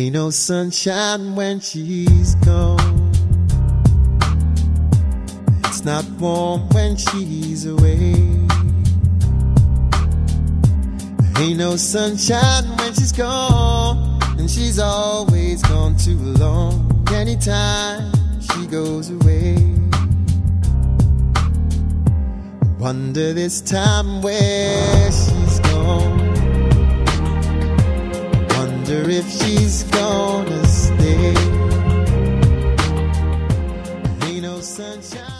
Ain't no sunshine when she's gone. It's not warm when she's away. Ain't no sunshine when she's gone, and she's always gone too long. Anytime she goes away, wonder this time where she's gone. Wonder if she's gonna stay. Ain't no sunshine.